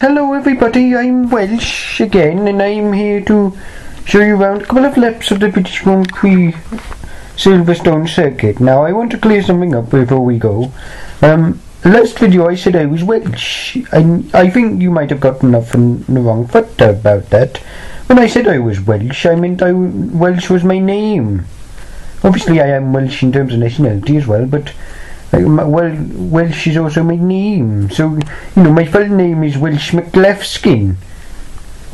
Hello everybody, I'm Welsh again and I'm here to show you around a couple of laps of the British Prix Silverstone circuit. Now I want to clear something up before we go. Um, last video I said I was Welsh. I, I think you might have gotten off on the wrong foot about that. When I said I was Welsh, I meant I, Welsh was my name. Obviously I am Welsh in terms of nationality as well, but well, Welsh is also my name. So, you know, my full name is Welsh McGlaughski.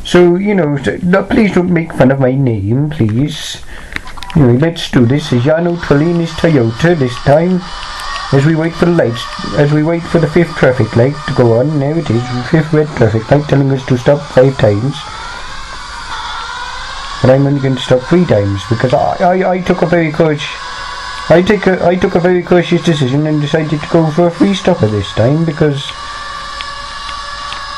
So, you know, no, please don't make fun of my name, please. Anyway, let's do this. Is Jarno Trulli in his Toyota this time. As we wait for the lights, as we wait for the fifth traffic light to go on, there it is, fifth red traffic light telling us to stop five times. But I'm only going to stop three times because I, I, I took a very courage I take a, I took a very cautious decision and decided to go for a free stopper this time because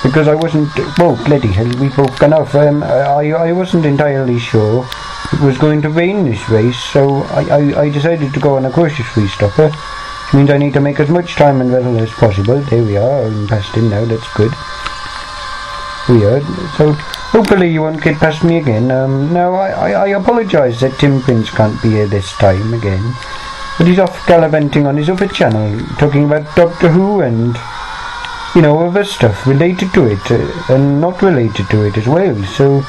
because I wasn't well bloody hell we gone off um, I, I wasn't entirely sure it was going to rain this race so I, I, I decided to go on a cautious free stopper which means I need to make as much time and Vettel as possible. There we are I'm past him now that's good. Weird so hopefully you won't get past me again um, now I, I, I apologise that Tim Prince can't be here this time again but he's off gallivanting on his other channel, talking about Doctor Who and, you know, other stuff related to it, uh, and not related to it as well. So,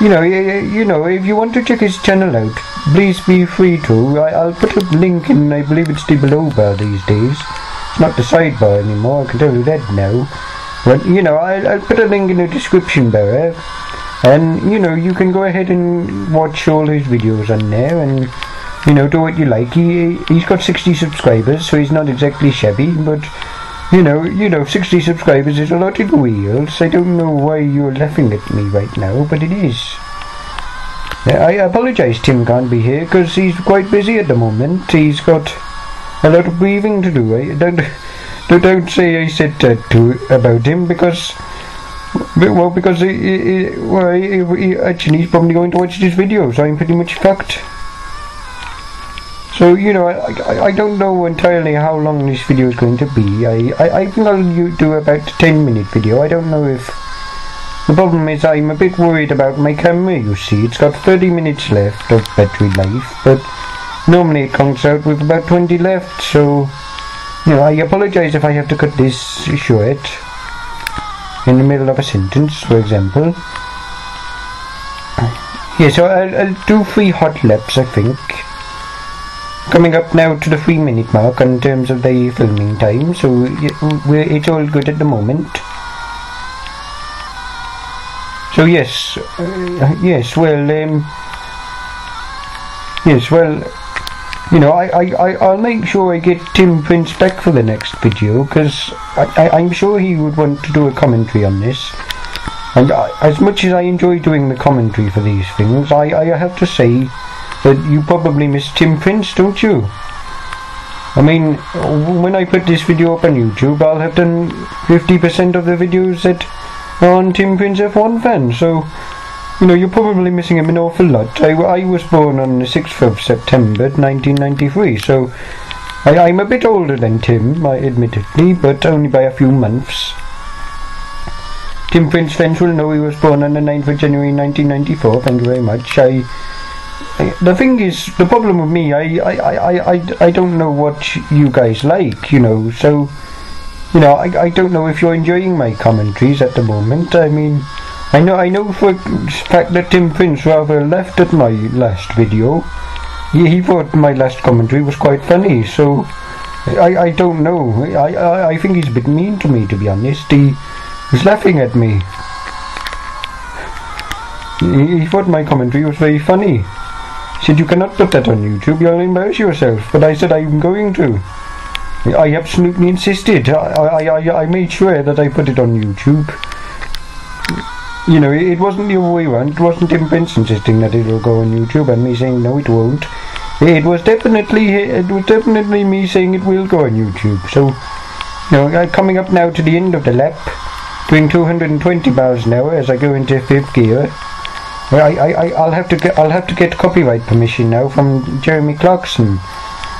you know, you know, if you want to check his channel out, please be free to. I, will put a link in, I believe it's the below bar these days. It's not the sidebar anymore, I can tell you that now. But, you know, I'll, I'll put a link in the description below, And, you know, you can go ahead and watch all his videos on there and you know, do what you like. He he's got 60 subscribers, so he's not exactly shabby, but you know, you know, 60 subscribers is a lot in wheels. I don't know why you're laughing at me right now, but it is. I apologise Tim can't be here because he's quite busy at the moment. He's got a lot of breathing to do. I don't, don't, don't say I said that to about him because well, because he, he, well, he, he, actually he's probably going to watch this video, so I'm pretty much fucked. So, you know, I, I, I, don't know entirely how long this video is going to be. I, I, I think I'll do about a 10 minute video. I don't know if... The problem is I'm a bit worried about my camera, you see. It's got 30 minutes left of battery life, but normally it comes out with about 20 left, so... Know, I apologise if I have to cut this short. In the middle of a sentence, for example. Yeah, so I'll, I'll do three hot laps, I think. Coming up now to the three minute mark in terms of the filming time, so it's all good at the moment. So yes, uh, yes, well, um, yes, well, you know, I, I, I'll make sure I get Tim Prince back for the next video, because I, I, I'm sure he would want to do a commentary on this. And I, as much as I enjoy doing the commentary for these things, I, I have to say that you probably miss Tim Prince, don't you? I mean, when I put this video up on YouTube, I'll have done 50% of the videos that are on Tim Prince F1 fan, so, you know, you're probably missing him an awful lot. I, I was born on the 6th of September 1993, so I, I'm a bit older than Tim, admittedly, but only by a few months. Tim Prince fans will know he was born on the 9th of January 1994, thank you very much. I the thing is, the problem with me, I, I, I, I, I don't know what you guys like, you know, so, you know, I, I don't know if you're enjoying my commentaries at the moment. I mean, I know, I know for a fact that Tim Prince rather left at my last video. He, he thought my last commentary was quite funny, so, I, I don't know. I, I, I think he's a bit mean to me, to be honest. He was laughing at me. He, he thought my commentary was very funny He said you cannot put that on YouTube, you'll embarrass yourself. But I said I'm going to. I absolutely insisted. I, I, I made sure that I put it on YouTube. You know, it wasn't the way around. It wasn't Tim Prince insisting that it will go on YouTube and me saying no, it won't. It was definitely it was definitely me saying it will go on YouTube. So, you know, coming up now to the end of the lap, doing 220 miles an hour as I go into fifth gear. I, I, I'll have to get I'll have to get copyright permission now from Jeremy Clarkson.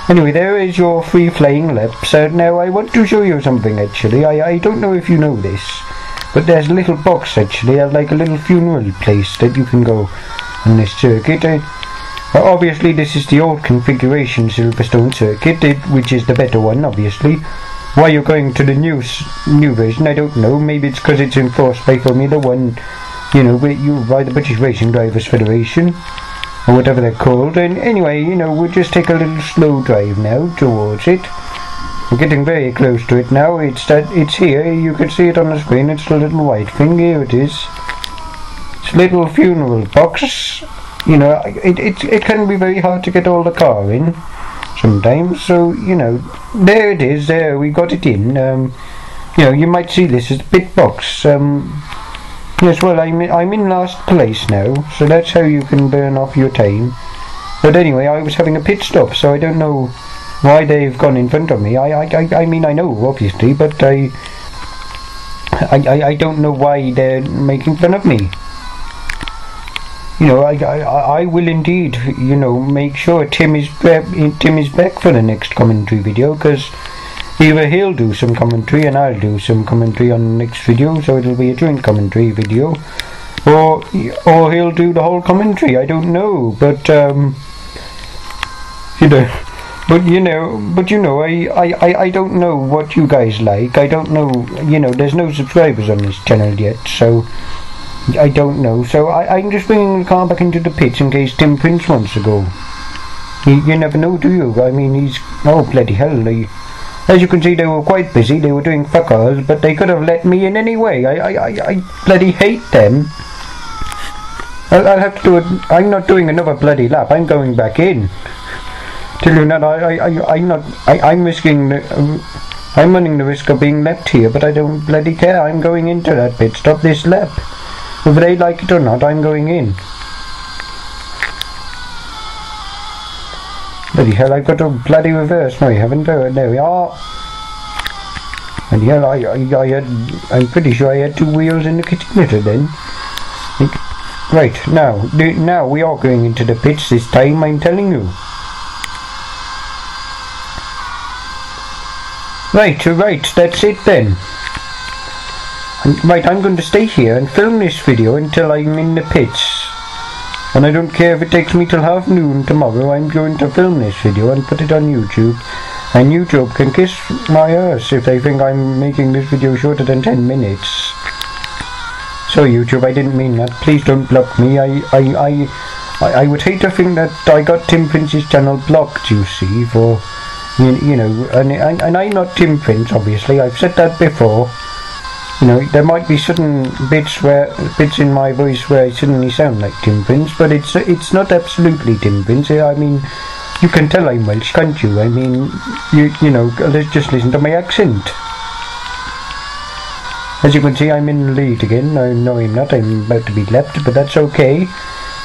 Anyway, there is your free flying lap. So now I want to show you something actually. I, I don't know if you know this, but there's a little box actually, like a little funeral place that you can go on this circuit. Obviously this is the old configuration Silverstone circuit, it, which is the better one obviously. Why you're going to the new new version, I don't know. Maybe it's because it's enforced by Formula One, you know, you by the British Racing Drivers Federation, or whatever they're called. And anyway, you know, we'll just take a little slow drive now towards it. We're getting very close to it now. It's that it's here. You can see it on the screen. It's the little white thing. Here it is. It's a little funeral box. You know, it it it can be very hard to get all the car in sometimes. So you know, there it is. There we got it in. Um, you know, you might see this as a bit box. Um, yes, well, I'm I'm in last place now, so that's how you can burn off your time. But anyway, I was having a pit stop, so I don't know why they've gone in front of me. I I I, mean I know obviously, but I. I, I, I don't know why they're making fun of me you know, I, I, I will indeed, you know, make sure Tim is Tim is back for the next commentary video because either he'll do some commentary and I'll do some commentary on the next video, so it'll be a joint commentary video, or or he'll do the whole commentary. I don't know, but um, you know. But you know, but you know, I, I, I don't know what you guys like. I don't know, you know, there's no subscribers on this channel yet, so I don't know. So I, I'm just bringing the car back into the pits in case Tim Prince wants to go. You, you never know, do you? I mean, he's... Oh, bloody hell. As you can see, they were quite busy. They were doing fuck alls, but they could have let me in anyway. I, I, I, I bloody hate them. I'll have to do it. I'm not doing another bloody lap. I'm going back in. Tell you not, I, I, I'm not... I, I'm risking... Uh, I'm running the risk of being left here, but I don't bloody care. I'm going into that pit stop this lap. Whether they like it or not, I'm going in. Bloody hell, I've got a bloody reverse. No, you haven't. There we are. And yeah, I, I, I had, I'm pretty sure I had two wheels in the kilometer then. Right, now, now we are going into the pits this time, I'm telling you. Right, right, that's it then. Right, I'm going to stay here and film this video until I'm in the pits. And I don't care if it takes me till half noon tomorrow, I'm going to film this video and put it on YouTube. And YouTube can kiss my ass if they think I'm making this video shorter than 10 minutes. So YouTube, I didn't mean that. Please don't block me. I, I, I, I, would hate to think that I got Tim Prince's channel blocked, you see, for, you, you know, and, and, and I'm not Tim Prince, obviously. I've said that before. You know, there might be certain bits where bits in my voice where I suddenly sound like Tim Prince, but it's it's not absolutely Tim Prince. I mean, you can tell I'm Welsh, can't you? I mean, you you know, let's just listen to my accent. As you can see, I'm in the lead again. No, no, I'm not. I'm about to be left, but that's okay.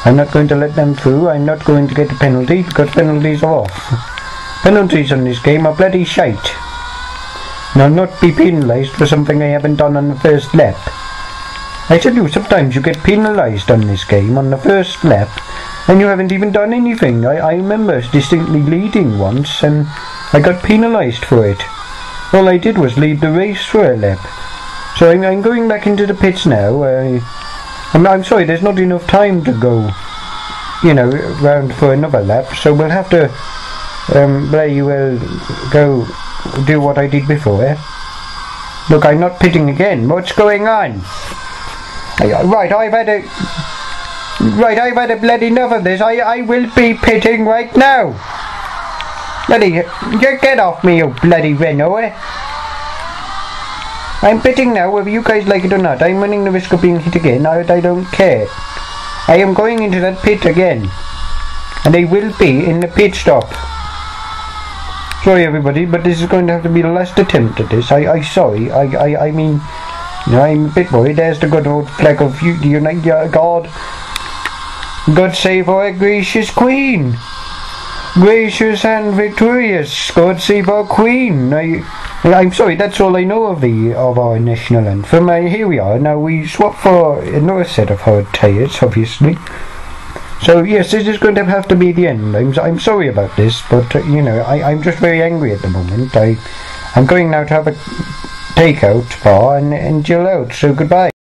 I'm not going to let them through. I'm not going to get a penalty because penalties are off. Penalties on this game are bloody shite and I'll not be penalised for something I haven't done on the first lap. I tell you, sometimes you get penalised on this game on the first lap, and you haven't even done anything. I, I remember distinctly leading once, and I got penalised for it. All I did was lead the race for a lap. So I'm, I'm going back into the pits now. I'm, I'm sorry, there's not enough time to go, you know, round for another lap, so we'll have to um, you will go do what I did before. Eh? Look, I'm not pitting again. What's going on? Right, I've had a... Right, I've had a bloody enough of this. I, I will be pitting right now. Bloody... Get, get off me, you bloody Renault, eh? I'm pitting now, whether you guys like it or not. I'm running the risk of being hit again. I, I don't care. I am going into that pit again. And I will be in the pit stop. Sorry everybody, but this is going to have to be the last attempt at this. I, I sorry. I, I, I mean, I'm a bit worried. There's the good old flag of you, the United God. God save our gracious Queen. Gracious and victorious, God save our Queen. I, I'm sorry, that's all I know of the of our national anthem. Uh, here we are. Now we swap for another set of hard tires, obviously. So yes, this is going to have to be the end. I'm, I'm sorry about this, but uh, you know, I, I'm just very angry at the moment. I, I'm going now to have a take bar and, and chill out. So goodbye.